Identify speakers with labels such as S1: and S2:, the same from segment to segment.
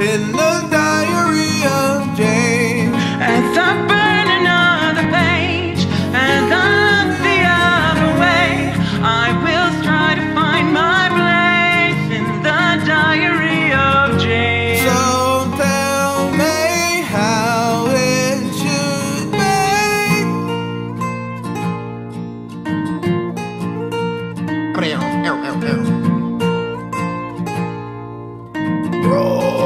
S1: in the diary of Jane.
S2: As I burn another page, as I look the other way, I will try to find my place in the diary of Jane.
S1: So tell me how it should be. Ow, ow, ow. Roar.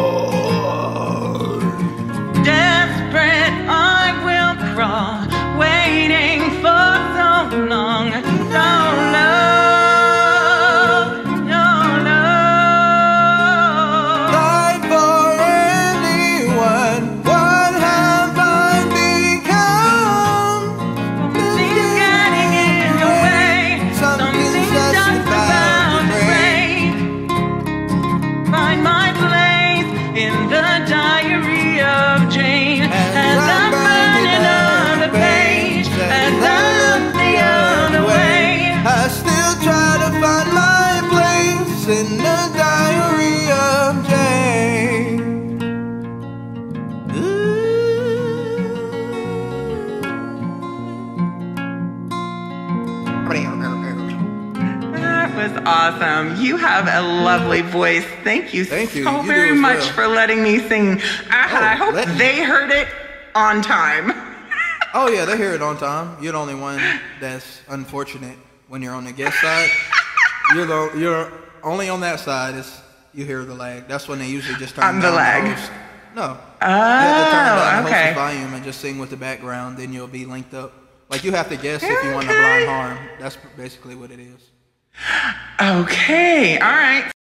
S2: Was awesome. You have a lovely voice. Thank you
S1: Thank
S2: so
S1: You do
S2: very much
S1: well.
S2: for letting me sing. I,
S1: Oh,
S2: I hope they heard it on time.
S1: Oh yeah, they hear it on time. You're the only one that's unfortunate when you're on the guest side. You're the you're only on that side is you hear the lag. That's when they usually just turn
S2: I'm the
S1: down
S2: lag.
S1: host. No. you have to turn
S2: Oh,
S1: down the
S2: okay.
S1: host's volume and just sing with the background. Then you'll be linked up. Like you have to guess if you want a blind harm. That's basically what it is.
S2: Okay, all right.